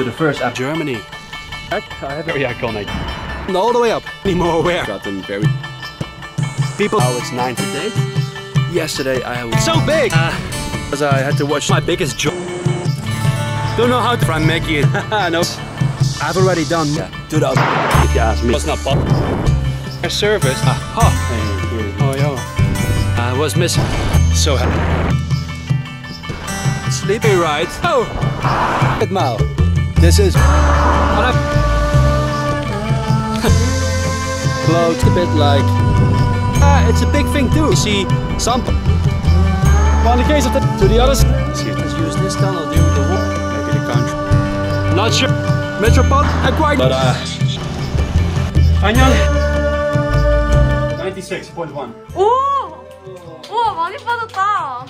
to the first app. Germany. I have Very iconic. it all the way up. Any more aware? Gotten very. People. Oh, it's nine today. Yesterday I was So big. Uh, because I had to watch my biggest job. Don't know how to try and make it. no. I've already done. Yeah. 2000. If you ask me. Was not possible. A service. Aha. Oh yeah. I was missing. So happy. Sleepy right. Oh. Good Mal. This is. Clothes a bit like. Uh, it's a big thing too. See some. Well, in the case of the to the others. See, let's use this tunnel during the war. Maybe the country. Not sure. Metropod. I quite. But uh. Anyan. 96.1. 오! 우와 많이 빠졌다